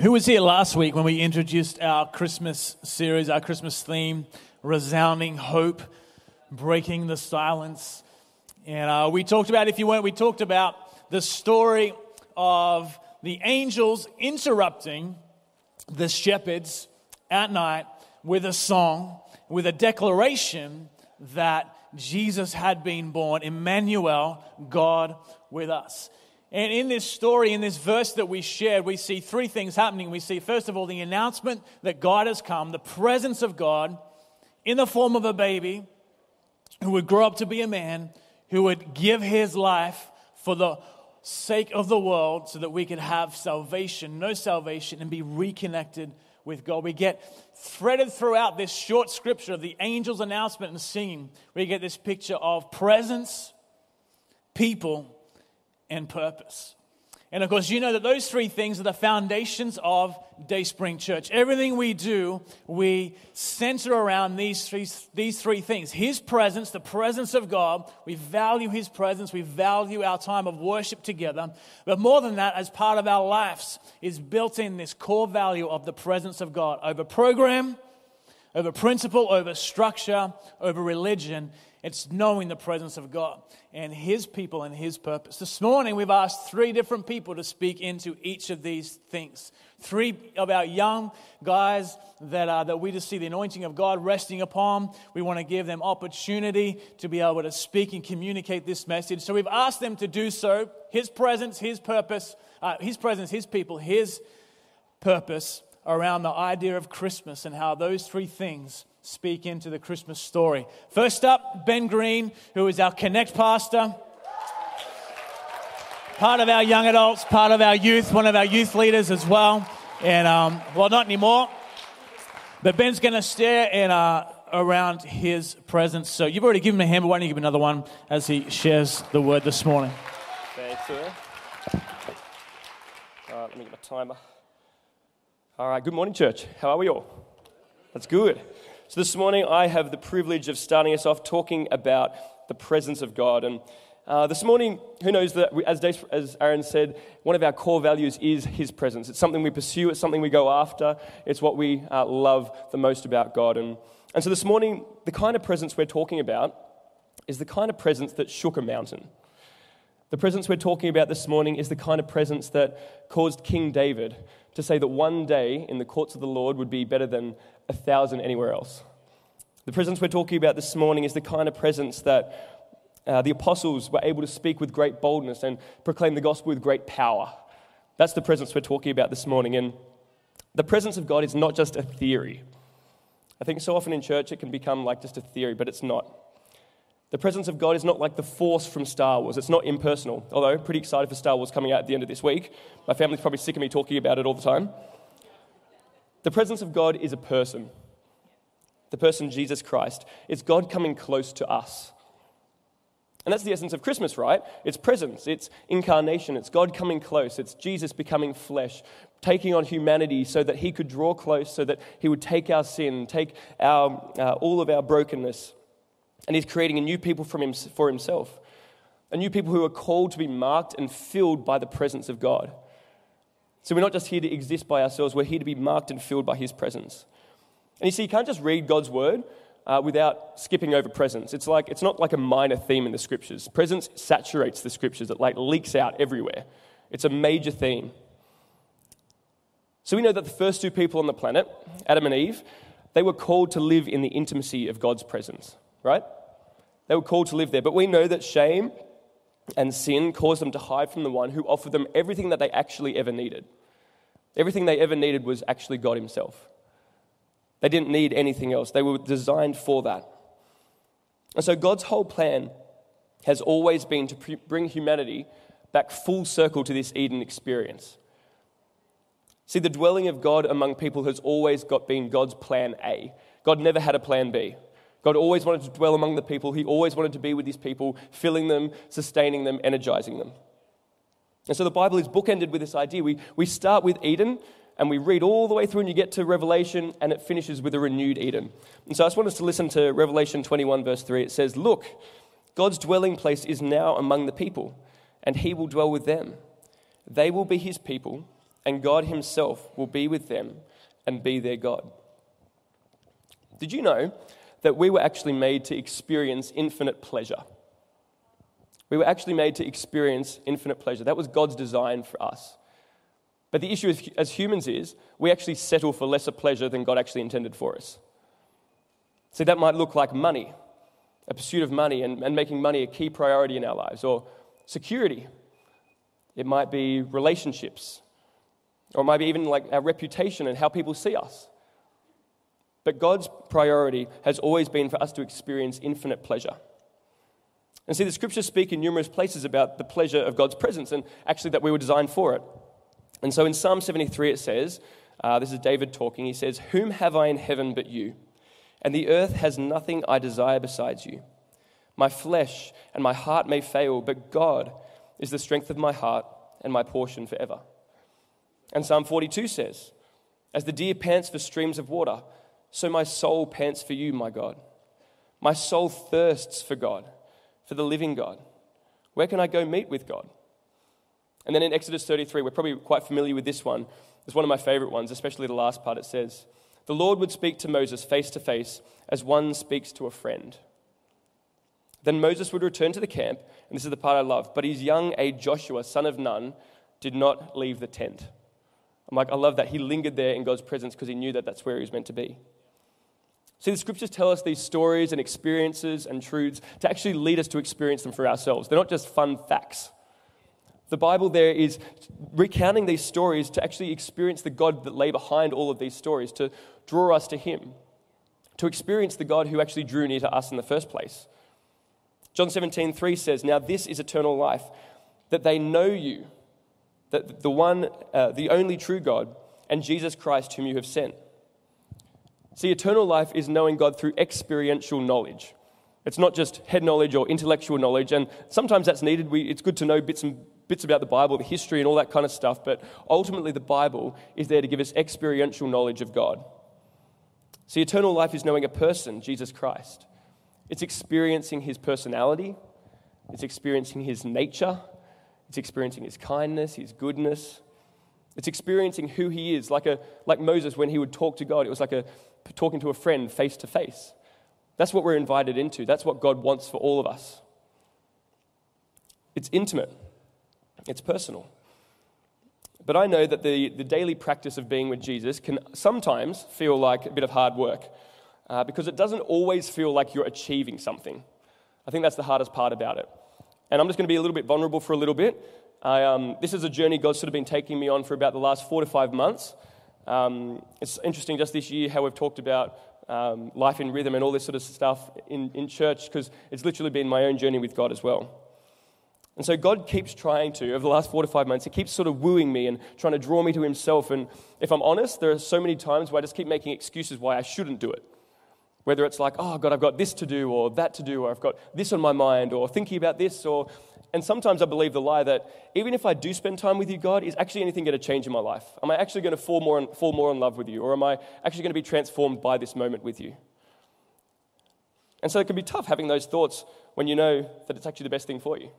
Who was here last week when we introduced our Christmas series, our Christmas theme, Resounding Hope, Breaking the Silence? And uh, we talked about, if you weren't, we talked about the story of the angels interrupting the shepherds at night with a song, with a declaration that Jesus had been born, Emmanuel, God with us. And in this story, in this verse that we shared, we see three things happening. We see, first of all, the announcement that God has come, the presence of God in the form of a baby who would grow up to be a man, who would give his life for the sake of the world so that we could have salvation, no salvation, and be reconnected with God. We get threaded throughout this short scripture of the angel's announcement and singing, we get this picture of presence, people, and purpose. And of course, you know that those three things are the foundations of Dayspring Church. Everything we do, we center around these three, these three things His presence, the presence of God. We value His presence. We value our time of worship together. But more than that, as part of our lives, is built in this core value of the presence of God over program, over principle, over structure, over religion. It's knowing the presence of God and His people and His purpose. This morning, we've asked three different people to speak into each of these things. Three of our young guys that, that we just see the anointing of God resting upon. We want to give them opportunity to be able to speak and communicate this message. So we've asked them to do so. His presence, His purpose, uh, His presence, His people, His purpose around the idea of Christmas and how those three things speak into the Christmas story. First up, Ben Green, who is our Connect pastor, part of our young adults, part of our youth, one of our youth leaders as well. And, um, well, not anymore. But Ben's going to stare in, uh, around his presence. So you've already given him a hand, but why don't you give him another one as he shares the word this morning? Sir. All right, let me get my timer. All right, good morning, church. How are we all? That's good. So, this morning I have the privilege of starting us off talking about the presence of God. And uh, this morning, who knows that, we, as, Dave, as Aaron said, one of our core values is His presence. It's something we pursue, it's something we go after, it's what we uh, love the most about God. And, and so, this morning, the kind of presence we're talking about is the kind of presence that shook a mountain. The presence we're talking about this morning is the kind of presence that caused King David to say that one day in the courts of the Lord would be better than a thousand anywhere else. The presence we're talking about this morning is the kind of presence that uh, the apostles were able to speak with great boldness and proclaim the gospel with great power. That's the presence we're talking about this morning. And the presence of God is not just a theory. I think so often in church it can become like just a theory, but it's not. The presence of God is not like the force from Star Wars. It's not impersonal, although pretty excited for Star Wars coming out at the end of this week. My family's probably sick of me talking about it all the time. The presence of God is a person, the person Jesus Christ. It's God coming close to us. And that's the essence of Christmas, right? It's presence, it's incarnation, it's God coming close, it's Jesus becoming flesh, taking on humanity so that he could draw close, so that he would take our sin, take our, uh, all of our brokenness. And he's creating a new people from him, for himself, a new people who are called to be marked and filled by the presence of God. So we're not just here to exist by ourselves, we're here to be marked and filled by His presence. And you see, you can't just read God's word uh, without skipping over presence. It's, like, it's not like a minor theme in the scriptures. Presence saturates the scriptures, it like leaks out everywhere. It's a major theme. So we know that the first two people on the planet, Adam and Eve, they were called to live in the intimacy of God's presence, right? They were called to live there. But we know that shame and sin caused them to hide from the one who offered them everything that they actually ever needed. Everything they ever needed was actually God Himself. They didn't need anything else, they were designed for that. And so God's whole plan has always been to pre- bring humanity back full circle to this Eden experience. See, the dwelling of God among people has always got been God's plan A. God never had a plan B. God always wanted to dwell among the people. He always wanted to be with his people, filling them, sustaining them, energizing them. And so the Bible is bookended with this idea. We, we start with Eden and we read all the way through and you get to Revelation and it finishes with a renewed Eden. And so I just want us to listen to Revelation 21, verse 3. It says, Look, God's dwelling place is now among the people, and he will dwell with them. They will be his people, and God Himself will be with them and be their God. Did you know that we were actually made to experience infinite pleasure? We were actually made to experience infinite pleasure. That was God's design for us. But the issue as humans is we actually settle for lesser pleasure than God actually intended for us. See, that might look like money, a pursuit of money and, and making money a key priority in our lives, or security. It might be relationships, or it might be even like our reputation and how people see us. But God's priority has always been for us to experience infinite pleasure. And see, the scriptures speak in numerous places about the pleasure of God's presence and actually that we were designed for it. And so in Psalm 73, it says, uh, this is David talking, he says, Whom have I in heaven but you? And the earth has nothing I desire besides you. My flesh and my heart may fail, but God is the strength of my heart and my portion forever. And Psalm 42 says, As the deer pants for streams of water, so my soul pants for you, my God. My soul thirsts for God, for the living God. Where can I go meet with God? And then in Exodus 33, we're probably quite familiar with this one. It's one of my favorite ones, especially the last part. It says, The Lord would speak to Moses face to face as one speaks to a friend. Then Moses would return to the camp, and this is the part I love, but his young aide Joshua, son of Nun, did not leave the tent. I'm like, I love that. He lingered there in God's presence because he knew that that's where he was meant to be. See, the scriptures tell us these stories and experiences and truths to actually lead us to experience them for ourselves. They're not just fun facts. The Bible there is recounting these stories to actually experience the God that lay behind all of these stories, to draw us to Him, to experience the God who actually drew near to us in the first place. John 17, 3 says, Now this is eternal life, that they know you, that the one, uh, the only true God, and Jesus Christ, whom you have sent. See, eternal life is knowing God through experiential knowledge. It's not just head knowledge or intellectual knowledge, and sometimes that's needed. We, it's good to know bits and bits about the Bible, the history, and all that kind of stuff, but ultimately the Bible is there to give us experiential knowledge of God. See, eternal life is knowing a person, Jesus Christ. It's experiencing his personality, it's experiencing his nature, it's experiencing his kindness, his goodness. It's experiencing who he is, like, a, like Moses when he would talk to God. It was like a, talking to a friend face to face. That's what we're invited into. That's what God wants for all of us. It's intimate, it's personal. But I know that the, the daily practice of being with Jesus can sometimes feel like a bit of hard work uh, because it doesn't always feel like you're achieving something. I think that's the hardest part about it. And I'm just going to be a little bit vulnerable for a little bit. I, um, this is a journey God's sort of been taking me on for about the last four to five months. Um, it's interesting just this year how we've talked about um, life in rhythm and all this sort of stuff in, in church because it's literally been my own journey with God as well. And so God keeps trying to, over the last four to five months, He keeps sort of wooing me and trying to draw me to Himself. And if I'm honest, there are so many times where I just keep making excuses why I shouldn't do it. Whether it's like, oh, God, I've got this to do, or that to do, or I've got this on my mind, or thinking about this, or. And sometimes I believe the lie that even if I do spend time with you, God, is actually anything going to change in my life? Am I actually going to fall more, in, fall more in love with you? Or am I actually going to be transformed by this moment with you? And so it can be tough having those thoughts when you know that it's actually the best thing for you.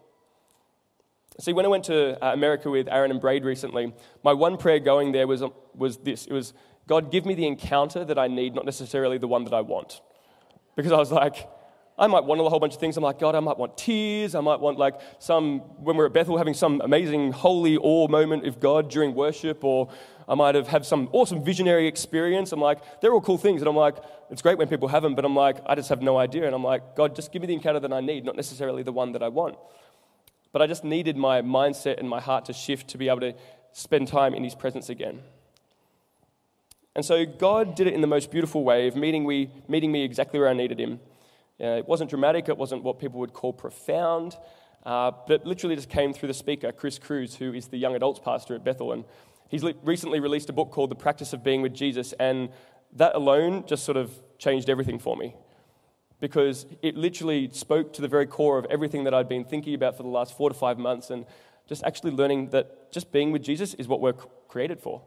See, when I went to uh, America with Aaron and Braid recently, my one prayer going there was, was this it was, God, give me the encounter that I need, not necessarily the one that I want. Because I was like, I might want a whole bunch of things. I'm like, God, I might want tears. I might want, like, some, when we're at Bethel, having some amazing holy awe moment of God during worship, or I might have had some awesome visionary experience. I'm like, they're all cool things. And I'm like, it's great when people have them, but I'm like, I just have no idea. And I'm like, God, just give me the encounter that I need, not necessarily the one that I want. But I just needed my mindset and my heart to shift to be able to spend time in His presence again. And so God did it in the most beautiful way of meeting me, meeting me exactly where I needed Him. Uh, it wasn't dramatic, it wasn't what people would call profound, uh, but literally just came through the speaker, Chris Cruz, who is the young adults pastor at Bethel. And he's recently released a book called The Practice of Being with Jesus, and that alone just sort of changed everything for me because it literally spoke to the very core of everything that I'd been thinking about for the last four to five months and just actually learning that just being with Jesus is what we're created for.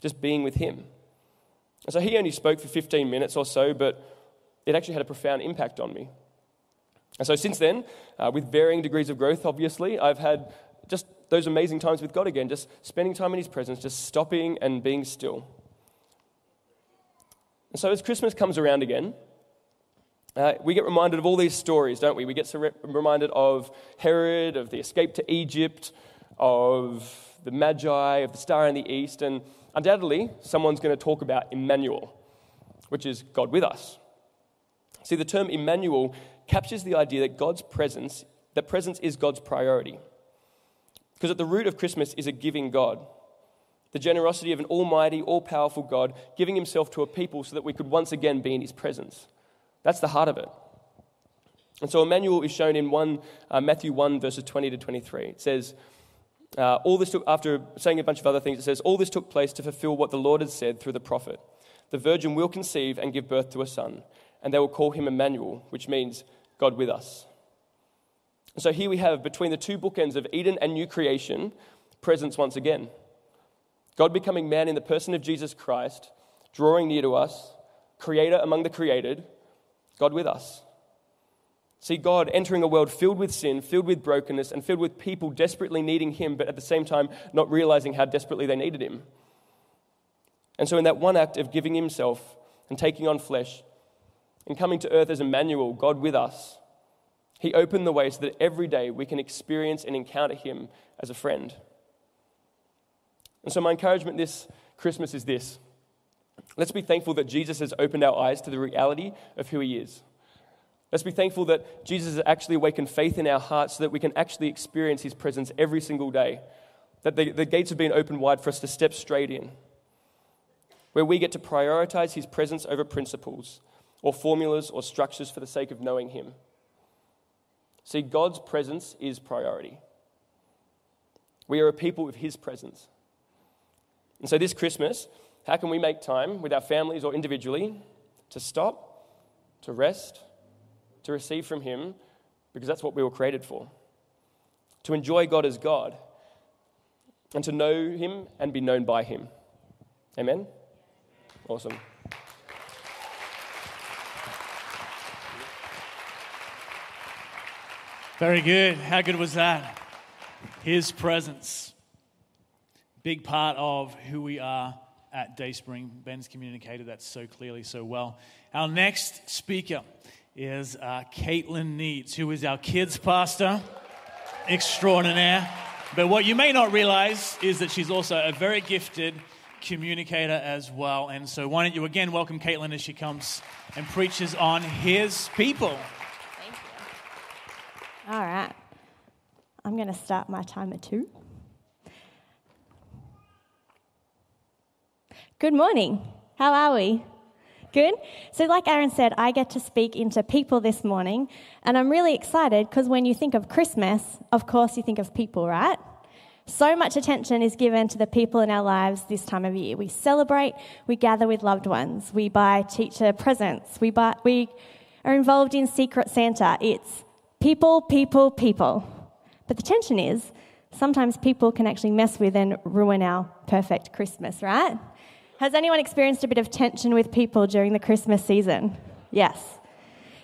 Just being with Him. And so he only spoke for 15 minutes or so, but it actually had a profound impact on me. And so since then, uh, with varying degrees of growth, obviously, I've had just those amazing times with God again, just spending time in His presence, just stopping and being still. And so as Christmas comes around again, uh, we get reminded of all these stories, don't we? We get reminded of Herod, of the escape to Egypt, of the Magi, of the star in the east, and undoubtedly, someone's going to talk about Emmanuel, which is God with us. See, the term Emmanuel captures the idea that God's presence, that presence is God's priority. Because at the root of Christmas is a giving God. The generosity of an almighty, all powerful God giving himself to a people so that we could once again be in his presence. That's the heart of it. And so Emmanuel is shown in 1, uh, Matthew 1, verses 20 to 23. It says, uh, all this took, after saying a bunch of other things, it says, All this took place to fulfill what the Lord had said through the prophet. The virgin will conceive and give birth to a son, and they will call him Emmanuel, which means God with us. So here we have, between the two bookends of Eden and new creation, presence once again. God becoming man in the person of Jesus Christ, drawing near to us, creator among the created, God with us. See God entering a world filled with sin, filled with brokenness, and filled with people desperately needing Him, but at the same time not realizing how desperately they needed Him. And so, in that one act of giving Himself and taking on flesh and coming to earth as Emmanuel, God with us, He opened the way so that every day we can experience and encounter Him as a friend. And so, my encouragement this Christmas is this let's be thankful that Jesus has opened our eyes to the reality of who He is. Let's be thankful that Jesus has actually awakened faith in our hearts so that we can actually experience his presence every single day. That the, the gates have been opened wide for us to step straight in, where we get to prioritize his presence over principles or formulas or structures for the sake of knowing him. See, God's presence is priority. We are a people with his presence. And so, this Christmas, how can we make time with our families or individually to stop, to rest, to receive from Him because that's what we were created for. To enjoy God as God and to know Him and be known by Him. Amen? Awesome. Very good. How good was that? His presence. Big part of who we are at Dayspring. Ben's communicated that so clearly, so well. Our next speaker is uh, Caitlin Needs, who is our kids pastor extraordinaire. But what you may not realize is that she's also a very gifted communicator as well. And so, why don't you again welcome Caitlin as she comes and preaches on his people? Thank you. All right. I'm going to start my timer too. Good morning. How are we? Good? So, like Aaron said, I get to speak into people this morning, and I'm really excited because when you think of Christmas, of course, you think of people, right? So much attention is given to the people in our lives this time of year. We celebrate, we gather with loved ones, we buy teacher presents, we, buy, we are involved in Secret Santa. It's people, people, people. But the tension is sometimes people can actually mess with and ruin our perfect Christmas, right? Has anyone experienced a bit of tension with people during the Christmas season? Yes.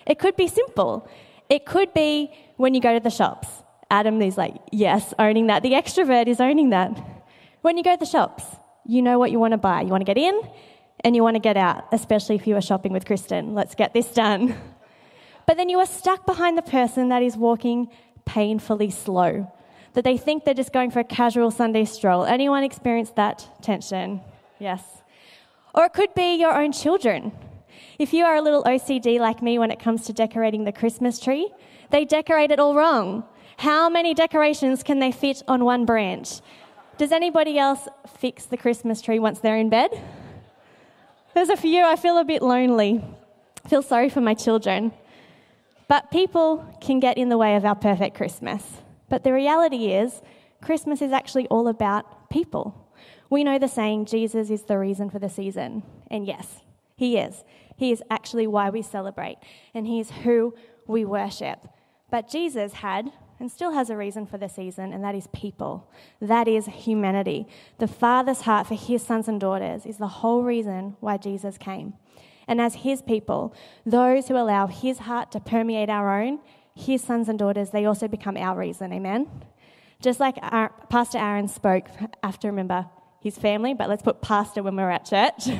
It could be simple. It could be when you go to the shops. Adam is like, yes, owning that. The extrovert is owning that. When you go to the shops, you know what you want to buy. You want to get in and you want to get out, especially if you are shopping with Kristen. Let's get this done. But then you are stuck behind the person that is walking painfully slow, that they think they're just going for a casual Sunday stroll. Anyone experienced that tension? Yes. Or it could be your own children. If you are a little OCD like me when it comes to decorating the Christmas tree, they decorate it all wrong. How many decorations can they fit on one branch? Does anybody else fix the Christmas tree once they're in bed? There's a few. I feel a bit lonely. I feel sorry for my children. But people can get in the way of our perfect Christmas. But the reality is, Christmas is actually all about people. We know the saying, Jesus is the reason for the season. And yes, He is. He is actually why we celebrate, and He is who we worship. But Jesus had and still has a reason for the season, and that is people. That is humanity. The Father's heart for His sons and daughters is the whole reason why Jesus came. And as His people, those who allow His heart to permeate our own, His sons and daughters, they also become our reason. Amen? Just like our, Pastor Aaron spoke, I have to remember his family, but let's put pastor when we're at church.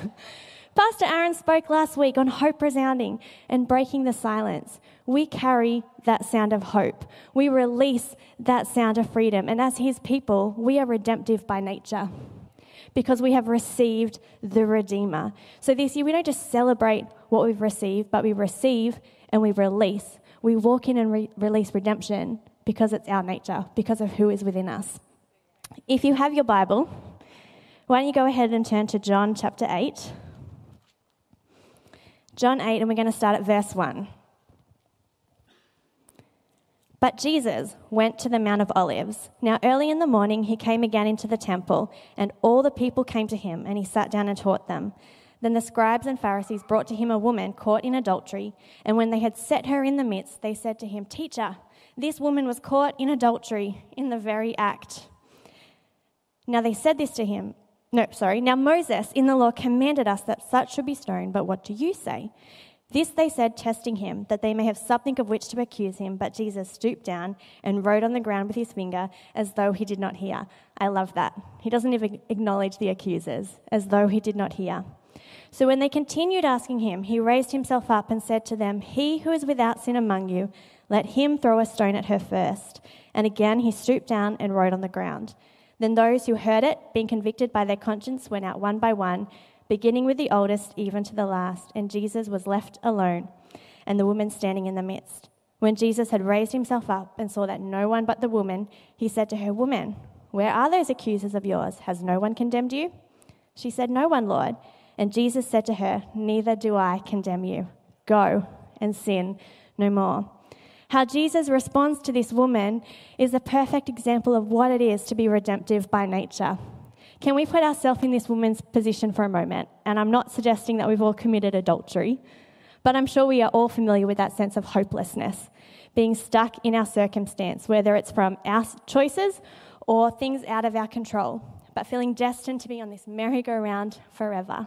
Pastor Aaron spoke last week on hope resounding and breaking the silence. We carry that sound of hope. We release that sound of freedom. And as his people, we are redemptive by nature because we have received the Redeemer. So this year, we don't just celebrate what we've received, but we receive and we release. We walk in and re- release redemption because it's our nature, because of who is within us. If you have your Bible, why don't you go ahead and turn to John chapter 8. John 8, and we're going to start at verse 1. But Jesus went to the Mount of Olives. Now, early in the morning, he came again into the temple, and all the people came to him, and he sat down and taught them. Then the scribes and Pharisees brought to him a woman caught in adultery, and when they had set her in the midst, they said to him, Teacher, this woman was caught in adultery in the very act. Now they said this to him, no, sorry. Now Moses in the law commanded us that such should be stoned, but what do you say? This they said, testing him, that they may have something of which to accuse him. But Jesus stooped down and wrote on the ground with his finger as though he did not hear. I love that. He doesn't even acknowledge the accusers, as though he did not hear. So when they continued asking him, he raised himself up and said to them, He who is without sin among you, let him throw a stone at her first. And again he stooped down and wrote on the ground. Then those who heard it, being convicted by their conscience, went out one by one, beginning with the oldest, even to the last. And Jesus was left alone, and the woman standing in the midst. When Jesus had raised himself up and saw that no one but the woman, he said to her, Woman, where are those accusers of yours? Has no one condemned you? She said, No one, Lord. And Jesus said to her, Neither do I condemn you. Go and sin no more. How Jesus responds to this woman is a perfect example of what it is to be redemptive by nature. Can we put ourselves in this woman's position for a moment? And I'm not suggesting that we've all committed adultery, but I'm sure we are all familiar with that sense of hopelessness, being stuck in our circumstance, whether it's from our choices or things out of our control, but feeling destined to be on this merry-go-round forever.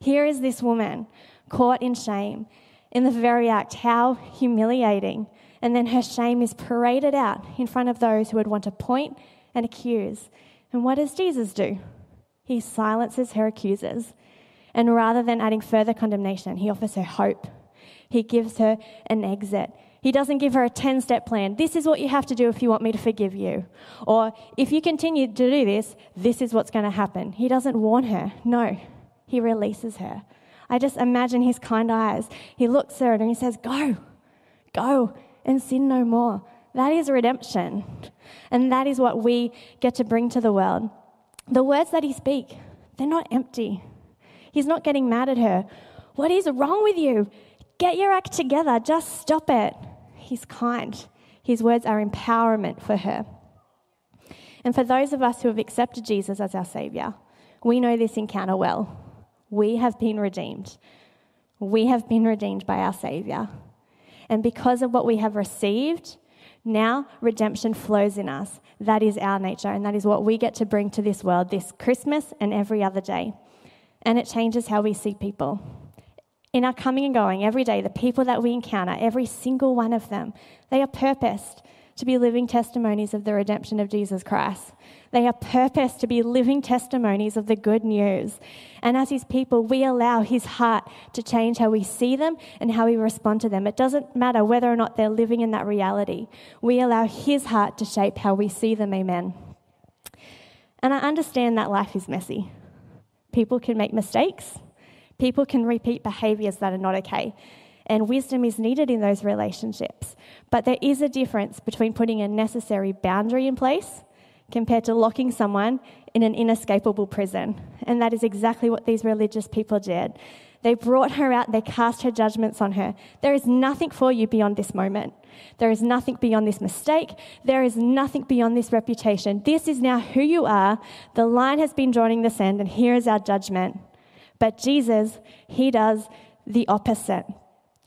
Here is this woman caught in shame in the very act. How humiliating and then her shame is paraded out in front of those who would want to point and accuse. And what does Jesus do? He silences her accusers. And rather than adding further condemnation, he offers her hope. He gives her an exit. He doesn't give her a 10 step plan. This is what you have to do if you want me to forgive you. Or if you continue to do this, this is what's going to happen. He doesn't warn her. No, he releases her. I just imagine his kind eyes. He looks at her and he says, Go, go and sin no more. That is redemption. And that is what we get to bring to the world. The words that he speaks, they're not empty. He's not getting mad at her. What is wrong with you? Get your act together. Just stop it. He's kind. His words are empowerment for her. And for those of us who have accepted Jesus as our Savior, we know this encounter well. We have been redeemed. We have been redeemed by our Savior. And because of what we have received, now redemption flows in us. That is our nature, and that is what we get to bring to this world this Christmas and every other day. And it changes how we see people. In our coming and going every day, the people that we encounter, every single one of them, they are purposed to be living testimonies of the redemption of Jesus Christ. They are purposed to be living testimonies of the good news. And as His people, we allow His heart to change how we see them and how we respond to them. It doesn't matter whether or not they're living in that reality. We allow His heart to shape how we see them. Amen. And I understand that life is messy. People can make mistakes, people can repeat behaviors that are not okay and wisdom is needed in those relationships. But there is a difference between putting a necessary boundary in place compared to locking someone in an inescapable prison. And that is exactly what these religious people did. They brought her out, they cast her judgments on her. There is nothing for you beyond this moment. There is nothing beyond this mistake. There is nothing beyond this reputation. This is now who you are. The line has been drawn in the sand, and here is our judgment. But Jesus, he does the opposite.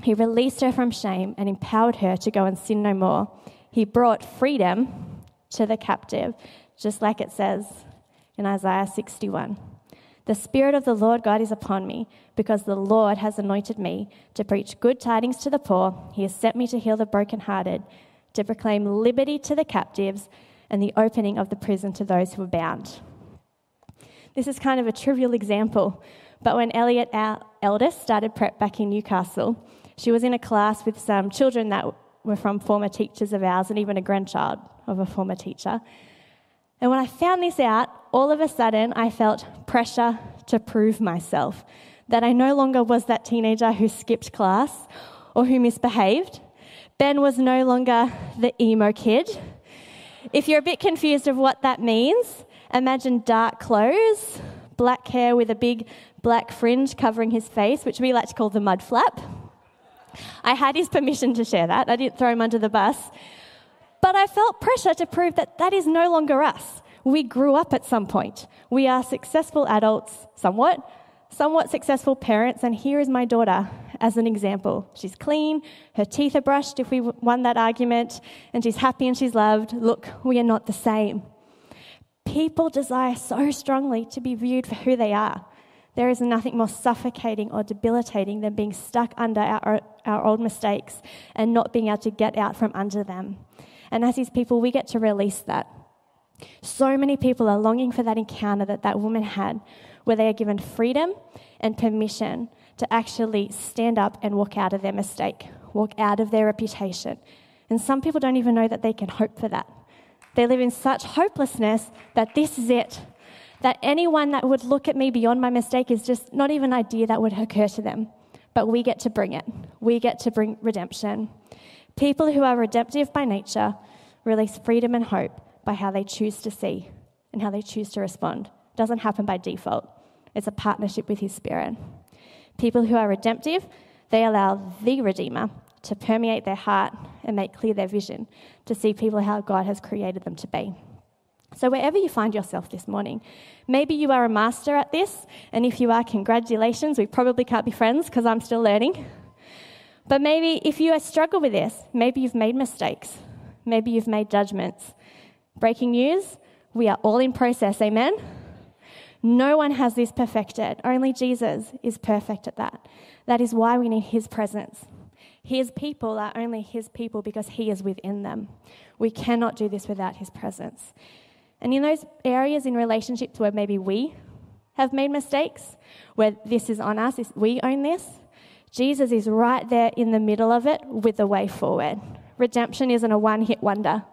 He released her from shame and empowered her to go and sin no more. He brought freedom to the captive, just like it says in Isaiah 61. The Spirit of the Lord God is upon me, because the Lord has anointed me to preach good tidings to the poor. He has sent me to heal the brokenhearted, to proclaim liberty to the captives, and the opening of the prison to those who are bound. This is kind of a trivial example, but when Elliot, our eldest, started prep back in Newcastle, she was in a class with some children that were from former teachers of ours and even a grandchild of a former teacher. And when I found this out, all of a sudden I felt pressure to prove myself. That I no longer was that teenager who skipped class or who misbehaved. Ben was no longer the emo kid. If you're a bit confused of what that means, imagine dark clothes, black hair with a big black fringe covering his face, which we like to call the mud flap. I had his permission to share that. I didn't throw him under the bus. But I felt pressure to prove that that is no longer us. We grew up at some point. We are successful adults, somewhat, somewhat successful parents, and here is my daughter as an example. She's clean, her teeth are brushed if we won that argument, and she's happy and she's loved. Look, we are not the same. People desire so strongly to be viewed for who they are. There is nothing more suffocating or debilitating than being stuck under our, our old mistakes and not being able to get out from under them. And as His people, we get to release that. So many people are longing for that encounter that that woman had, where they are given freedom and permission to actually stand up and walk out of their mistake, walk out of their reputation. And some people don't even know that they can hope for that. They live in such hopelessness that this is it. That anyone that would look at me beyond my mistake is just not even an idea that would occur to them. But we get to bring it. We get to bring redemption. People who are redemptive by nature release freedom and hope by how they choose to see and how they choose to respond. It doesn't happen by default, it's a partnership with His Spirit. People who are redemptive, they allow the Redeemer to permeate their heart and make clear their vision to see people how God has created them to be. So, wherever you find yourself this morning, maybe you are a master at this, and if you are, congratulations. We probably can't be friends because I'm still learning. But maybe if you struggle with this, maybe you've made mistakes, maybe you've made judgments. Breaking news we are all in process, amen? No one has this perfected. Only Jesus is perfect at that. That is why we need his presence. His people are only his people because he is within them. We cannot do this without his presence. And in those areas in relationships where maybe we have made mistakes, where this is on us, we own this, Jesus is right there in the middle of it with the way forward. Redemption isn't a one hit wonder,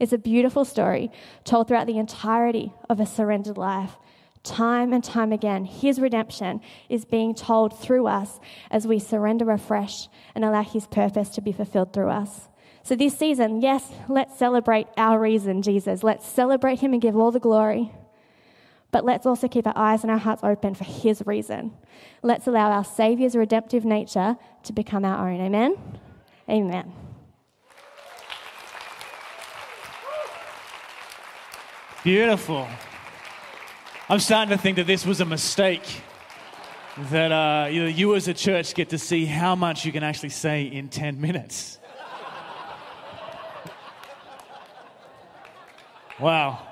it's a beautiful story told throughout the entirety of a surrendered life. Time and time again, His redemption is being told through us as we surrender afresh and allow His purpose to be fulfilled through us. So, this season, yes, let's celebrate our reason, Jesus. Let's celebrate Him and give all the glory. But let's also keep our eyes and our hearts open for His reason. Let's allow our Saviour's redemptive nature to become our own. Amen? Amen. Beautiful. I'm starting to think that this was a mistake. That uh, you, you as a church get to see how much you can actually say in 10 minutes. Wow.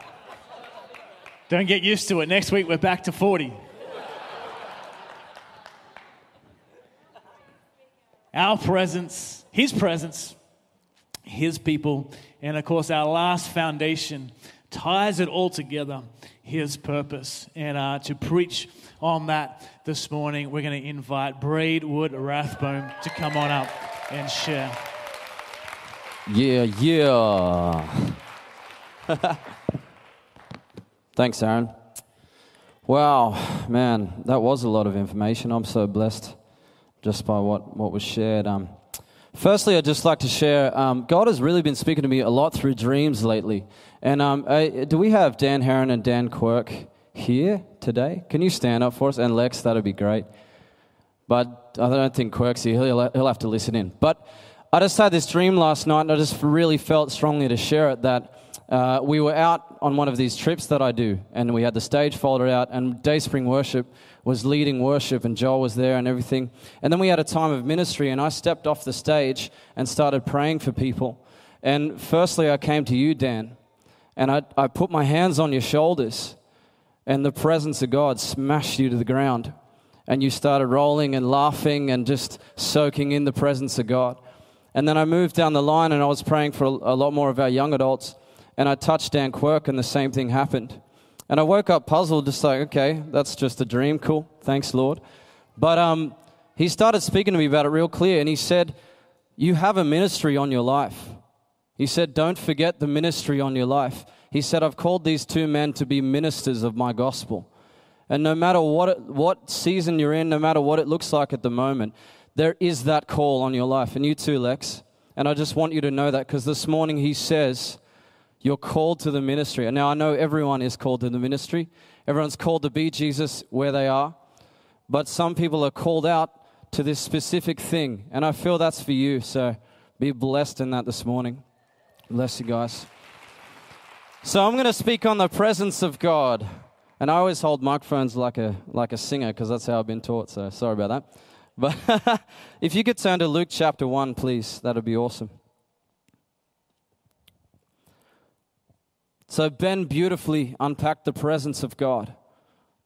Don't get used to it. Next week we're back to 40. Our presence, His presence, His people, and of course, our last foundation ties it all together his purpose. And uh, to preach on that this morning, we're going to invite Braidwood Rathbone to come on up and share. Yeah, yeah. Thanks, Aaron. Wow, man, that was a lot of information. I'm so blessed just by what, what was shared. Um, firstly, I'd just like to share um, God has really been speaking to me a lot through dreams lately. And um, do we have Dan Heron and Dan Quirk here today? Can you stand up for us? And Lex, that'd be great. But I don't think Quirk's here. He'll, he'll have to listen in. But I just had this dream last night, and I just really felt strongly to share it that uh, we were out on one of these trips that I do, and we had the stage folded out, and Dayspring Worship was leading worship, and Joel was there and everything. And then we had a time of ministry, and I stepped off the stage and started praying for people. And firstly, I came to you, Dan, and I, I put my hands on your shoulders, and the presence of God smashed you to the ground. And you started rolling and laughing and just soaking in the presence of God. And then I moved down the line and I was praying for a, a lot more of our young adults. And I touched Dan Quirk, and the same thing happened. And I woke up puzzled, just like, okay, that's just a dream. Cool. Thanks, Lord. But um, he started speaking to me about it real clear, and he said, You have a ministry on your life. He said, Don't forget the ministry on your life. He said, I've called these two men to be ministers of my gospel. And no matter what, it, what season you're in, no matter what it looks like at the moment, there is that call on your life. And you too, Lex. And I just want you to know that because this morning he says, You're called to the ministry. And now I know everyone is called to the ministry, everyone's called to be Jesus where they are. But some people are called out to this specific thing. And I feel that's for you. So be blessed in that this morning. Bless you guys. So I'm going to speak on the presence of God. And I always hold microphones like a, like a singer because that's how I've been taught. So sorry about that. But if you could turn to Luke chapter 1, please, that would be awesome. So Ben beautifully unpacked the presence of God,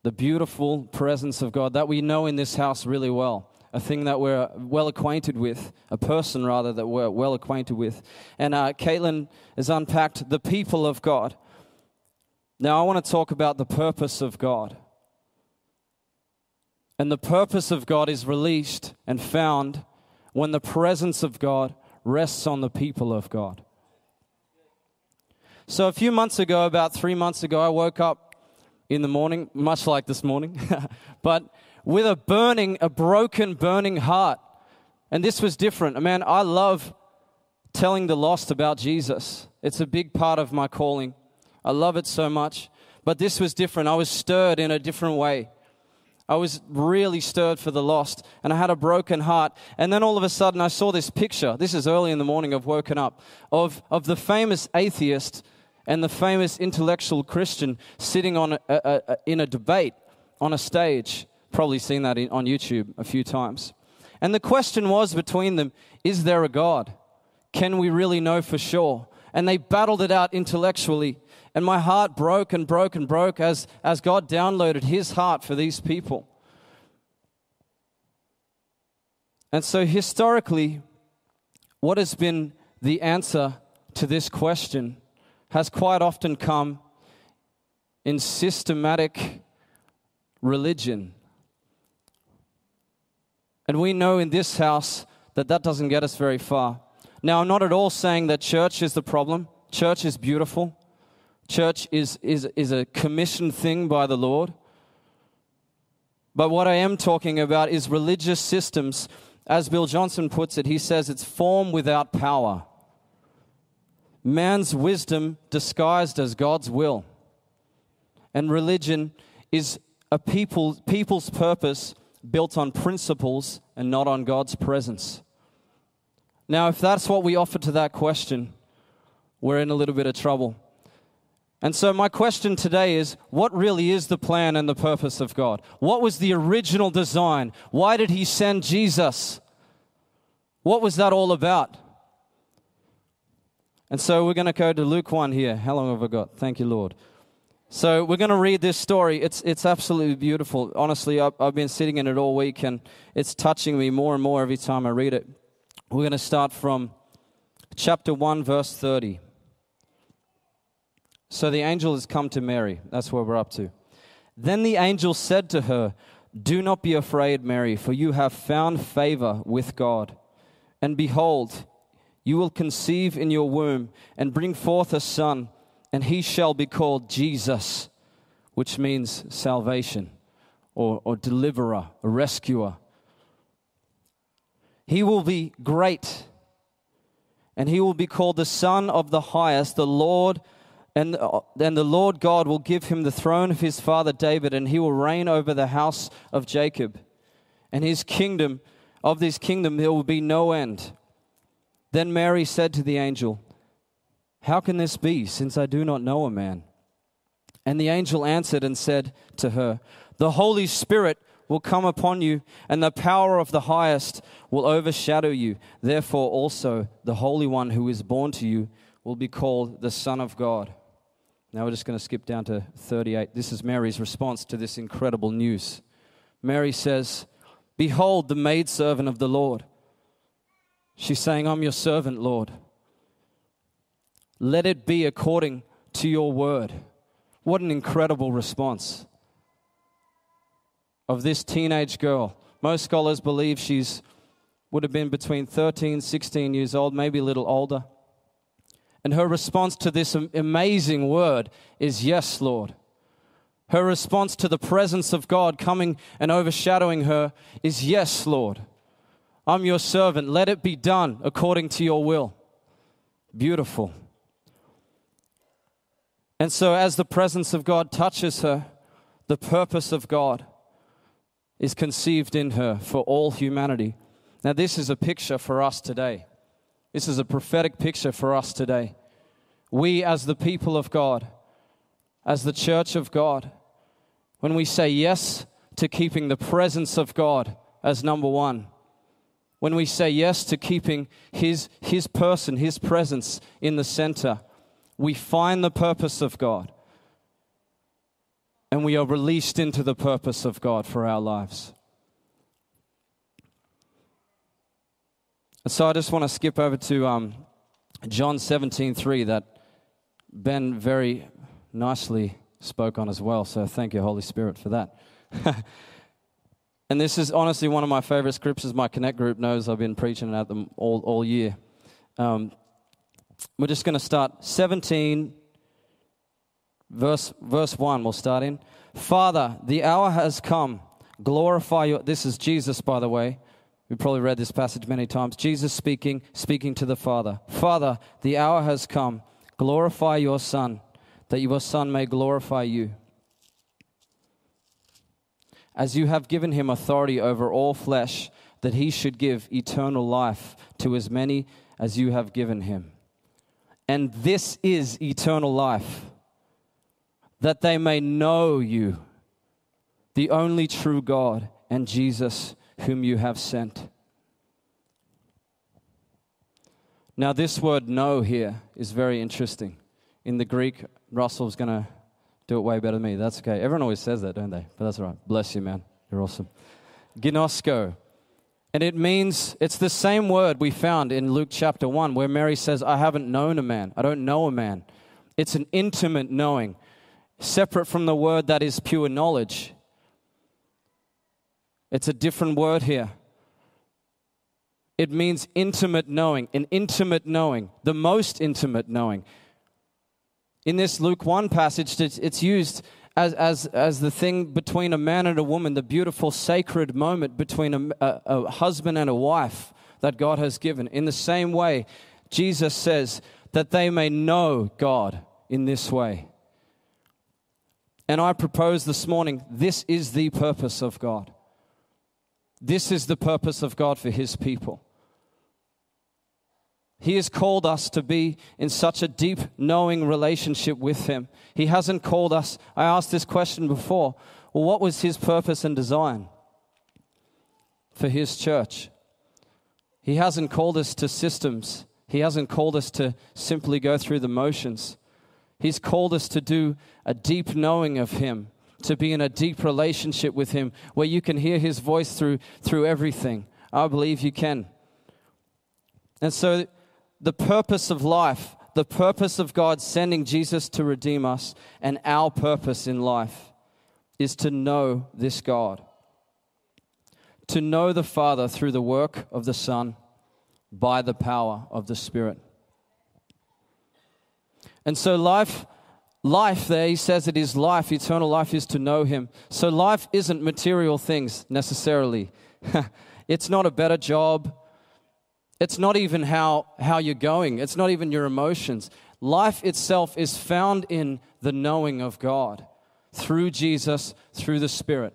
the beautiful presence of God that we know in this house really well, a thing that we're well acquainted with, a person rather that we're well acquainted with. And uh, Caitlin has unpacked the people of God. Now I want to talk about the purpose of God. And the purpose of God is released and found when the presence of God rests on the people of God. So, a few months ago, about three months ago, I woke up in the morning, much like this morning, but with a burning, a broken, burning heart. And this was different. Man, I love telling the lost about Jesus, it's a big part of my calling. I love it so much. But this was different. I was stirred in a different way. I was really stirred for the lost and I had a broken heart. And then all of a sudden I saw this picture. This is early in the morning, I've woken up, of, of the famous atheist and the famous intellectual Christian sitting on a, a, a, in a debate on a stage. Probably seen that in, on YouTube a few times. And the question was between them is there a God? Can we really know for sure? And they battled it out intellectually. And my heart broke and broke and broke as, as God downloaded his heart for these people. And so, historically, what has been the answer to this question has quite often come in systematic religion. And we know in this house that that doesn't get us very far. Now, I'm not at all saying that church is the problem. Church is beautiful. Church is, is, is a commissioned thing by the Lord. But what I am talking about is religious systems. As Bill Johnson puts it, he says it's form without power. Man's wisdom disguised as God's will. And religion is a people, people's purpose built on principles and not on God's presence. Now, if that's what we offer to that question, we're in a little bit of trouble. And so, my question today is what really is the plan and the purpose of God? What was the original design? Why did He send Jesus? What was that all about? And so, we're going to go to Luke 1 here. How long have I got? Thank you, Lord. So, we're going to read this story. It's, it's absolutely beautiful. Honestly, I've, I've been sitting in it all week, and it's touching me more and more every time I read it. We're going to start from chapter 1, verse 30. So the angel has come to Mary. That's where we're up to. Then the angel said to her, Do not be afraid, Mary, for you have found favor with God. And behold, you will conceive in your womb and bring forth a son, and he shall be called Jesus, which means salvation or, or deliverer, a rescuer. He will be great, and he will be called the Son of the Highest, the Lord and, and the Lord God will give him the throne of his father David, and he will reign over the house of Jacob. And his kingdom, of this kingdom, there will be no end. Then Mary said to the angel, How can this be, since I do not know a man? And the angel answered and said to her, The Holy Spirit will come upon you, and the power of the highest will overshadow you. Therefore, also, the Holy One who is born to you will be called the Son of God. Now we're just going to skip down to 38. This is Mary's response to this incredible news. Mary says, Behold, the maidservant of the Lord. She's saying, I'm your servant, Lord. let it be according to your word. What an incredible response of this teenage girl. Most scholars believe she's would have been between 13, 16 years old, maybe a little older. And her response to this amazing word is, Yes, Lord. Her response to the presence of God coming and overshadowing her is, Yes, Lord. I'm your servant. Let it be done according to your will. Beautiful. And so, as the presence of God touches her, the purpose of God is conceived in her for all humanity. Now, this is a picture for us today. This is a prophetic picture for us today. We, as the people of God, as the church of God, when we say yes to keeping the presence of God as number one, when we say yes to keeping His, His person, His presence in the center, we find the purpose of God and we are released into the purpose of God for our lives. So I just want to skip over to um, John 17 3 that Ben very nicely spoke on as well. So thank you, Holy Spirit, for that. and this is honestly one of my favorite scriptures. My Connect group knows I've been preaching at them all, all year. Um, we're just going to start 17, verse, verse 1. We'll start in. Father, the hour has come. Glorify your. This is Jesus, by the way. We've probably read this passage many times. Jesus speaking, speaking to the Father. Father, the hour has come. Glorify your Son, that your Son may glorify you. As you have given him authority over all flesh, that he should give eternal life to as many as you have given him. And this is eternal life, that they may know you, the only true God, and Jesus, whom you have sent. Now, this word know here is very interesting. In the Greek, Russell's going to do it way better than me. That's okay. Everyone always says that, don't they? But that's all right. Bless you, man. You're awesome. Ginosko and it means, it's the same word we found in Luke chapter 1, where Mary says, I haven't known a man. I don't know a man. It's an intimate knowing, separate from the word that is pure knowledge. It's a different word here. It means intimate knowing, an intimate knowing, the most intimate knowing. In this Luke 1 passage, it's used as, as, as the thing between a man and a woman, the beautiful sacred moment between a, a, a husband and a wife that God has given. In the same way, Jesus says that they may know God in this way. And I propose this morning this is the purpose of God. This is the purpose of God for His people. He has called us to be in such a deep, knowing relationship with Him. He hasn't called us. I asked this question before. Well, what was His purpose and design for His church? He hasn't called us to systems, He hasn't called us to simply go through the motions. He's called us to do a deep knowing of Him, to be in a deep relationship with Him where you can hear His voice through, through everything. I believe you can. And so, the purpose of life, the purpose of God sending Jesus to redeem us, and our purpose in life is to know this God. To know the Father through the work of the Son by the power of the Spirit. And so life life there he says it is life eternal life is to know him so life isn't material things necessarily it's not a better job it's not even how, how you're going, it's not even your emotions. Life itself is found in the knowing of God through Jesus, through the Spirit.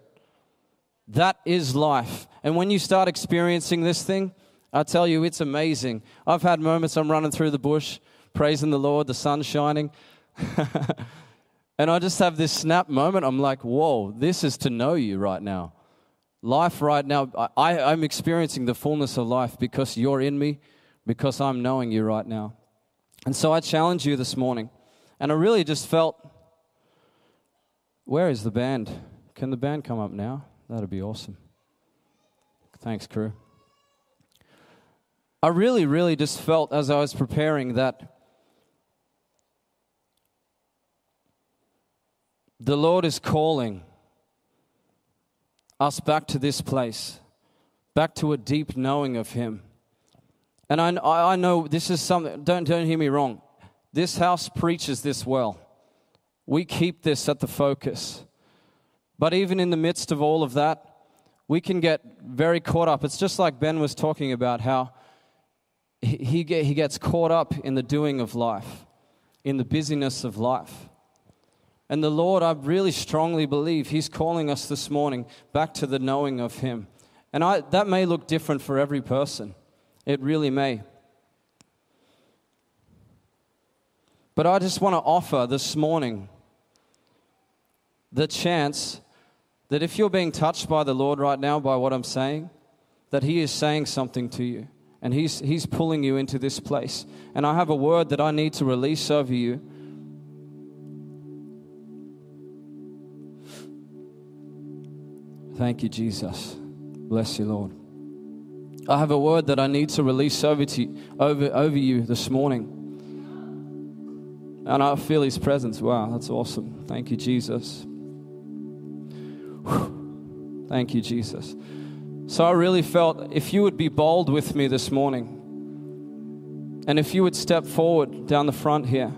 That is life. And when you start experiencing this thing, I tell you, it's amazing. I've had moments I'm running through the bush, praising the Lord, the sun's shining. and I just have this snap moment. I'm like, whoa, this is to know you right now life right now, I, I'm experiencing the fullness of life because you're in me, because I'm knowing you right now. And so I challenge you this morning. And I really just felt, where is the band? Can the band come up now? That'd be awesome. Thanks, crew. I really, really just felt as I was preparing that the Lord is calling us back to this place, back to a deep knowing of Him. And I, I know this is something, don't, don't hear me wrong. This house preaches this well. We keep this at the focus. But even in the midst of all of that, we can get very caught up. It's just like Ben was talking about how he, he, he gets caught up in the doing of life, in the busyness of life. And the Lord, I really strongly believe He's calling us this morning back to the knowing of Him. And I, that may look different for every person, it really may. But I just want to offer this morning the chance that if you're being touched by the Lord right now by what I'm saying, that He is saying something to you and he's, he's pulling you into this place. And I have a word that I need to release over you. Thank you, Jesus. Bless you, Lord. I have a word that I need to release over, to you, over, over you this morning. And I feel his presence. Wow, that's awesome. Thank you, Jesus. Whew. Thank you, Jesus. So I really felt if you would be bold with me this morning, and if you would step forward down the front here,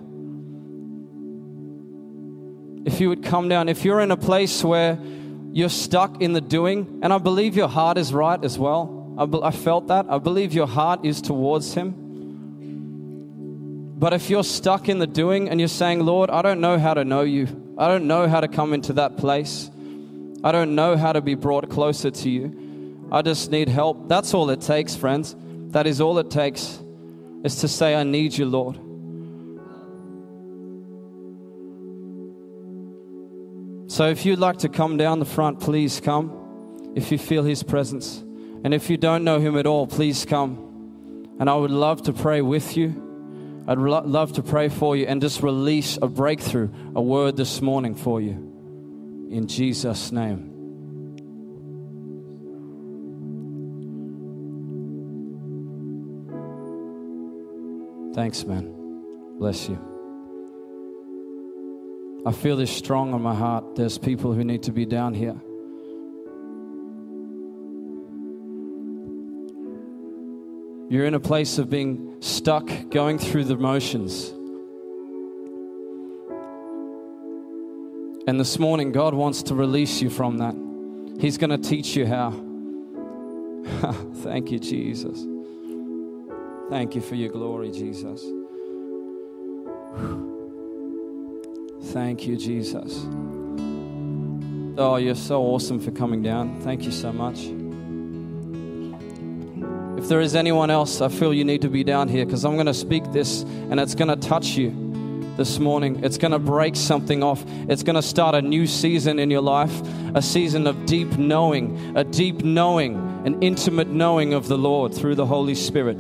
if you would come down, if you're in a place where you're stuck in the doing, and I believe your heart is right as well. I, be, I felt that. I believe your heart is towards Him. But if you're stuck in the doing and you're saying, Lord, I don't know how to know you, I don't know how to come into that place, I don't know how to be brought closer to you, I just need help. That's all it takes, friends. That is all it takes, is to say, I need you, Lord. So if you'd like to come down the front, please come. If you feel His presence. And if you don't know Him at all, please come. And I would love to pray with you. I'd lo- love to pray for you and just release a breakthrough, a word this morning for you. In Jesus' name. Thanks, man. Bless you. I feel this strong on my heart. There's people who need to be down here. You're in a place of being stuck, going through the motions. And this morning, God wants to release you from that. He's going to teach you how. Thank you, Jesus. Thank you for your glory, Jesus. Thank you, Jesus. Oh, you're so awesome for coming down. Thank you so much. If there is anyone else, I feel you need to be down here because I'm going to speak this and it's going to touch you this morning. It's going to break something off. It's going to start a new season in your life, a season of deep knowing, a deep knowing, an intimate knowing of the Lord through the Holy Spirit.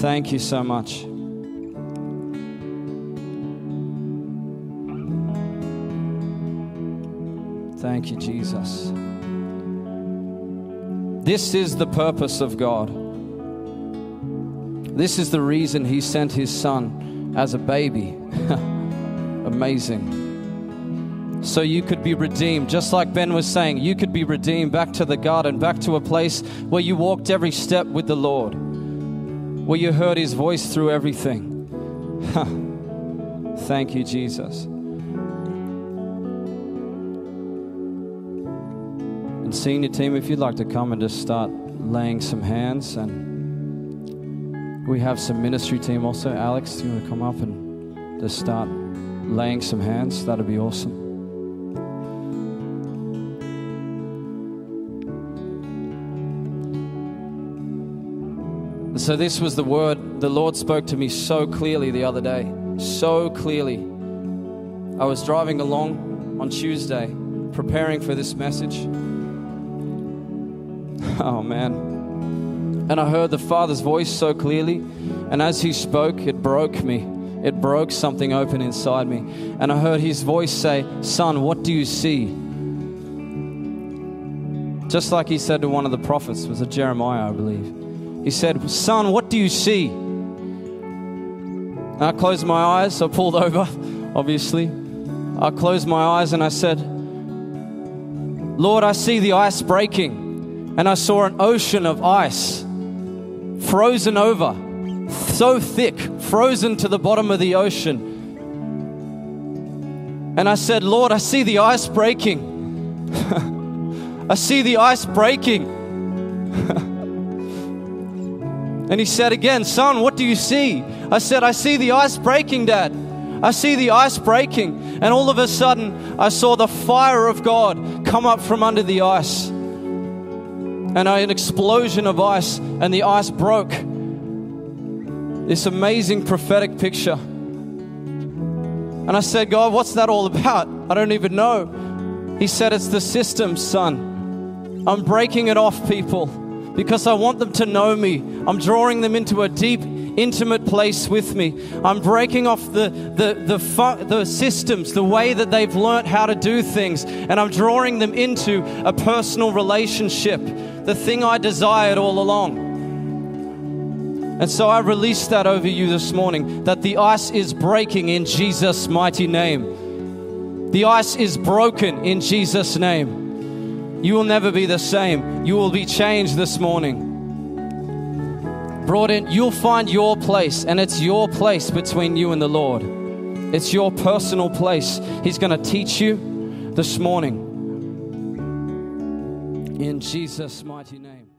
Thank you so much. Thank you, Jesus. This is the purpose of God. This is the reason He sent His Son as a baby. Amazing. So you could be redeemed. Just like Ben was saying, you could be redeemed back to the garden, back to a place where you walked every step with the Lord, where you heard His voice through everything. Thank you, Jesus. And senior team, if you'd like to come and just start laying some hands, and we have some ministry team also. Alex, do you want to come up and just start laying some hands? That'd be awesome. So, this was the word the Lord spoke to me so clearly the other day. So clearly. I was driving along on Tuesday preparing for this message. Oh, man. And I heard the Father's voice so clearly. And as He spoke, it broke me. It broke something open inside me. And I heard His voice say, Son, what do you see? Just like He said to one of the prophets, was it Jeremiah, I believe? He said, Son, what do you see? And I closed my eyes, so I pulled over, obviously. I closed my eyes and I said, Lord, I see the ice breaking. And I saw an ocean of ice frozen over, so thick, frozen to the bottom of the ocean. And I said, Lord, I see the ice breaking. I see the ice breaking. and he said again, Son, what do you see? I said, I see the ice breaking, Dad. I see the ice breaking. And all of a sudden, I saw the fire of God come up from under the ice. And an explosion of ice, and the ice broke. This amazing prophetic picture. And I said, God, what's that all about? I don't even know. He said, It's the system, son. I'm breaking it off people because I want them to know me. I'm drawing them into a deep, intimate place with me. I'm breaking off the, the, the, fu- the systems, the way that they've learnt how to do things, and I'm drawing them into a personal relationship, the thing I desired all along. And so I release that over you this morning that the ice is breaking in Jesus' mighty name. The ice is broken in Jesus' name. You will never be the same. You will be changed this morning. Brought in, you'll find your place, and it's your place between you and the Lord. It's your personal place. He's going to teach you this morning. In Jesus' mighty name.